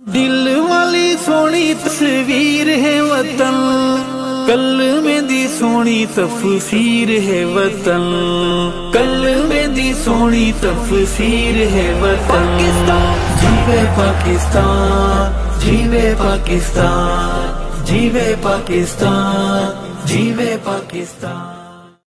दिल वाली सोनी तस्वीर है वतन। कल में दी सोनी तफसीर है वतन। कल में दी सोनी तफसीर है वतन। जीवे पाकिस्तान जीवे पाकिस्तान जीवे पाकिस्तान जीवे पाकिस्तान।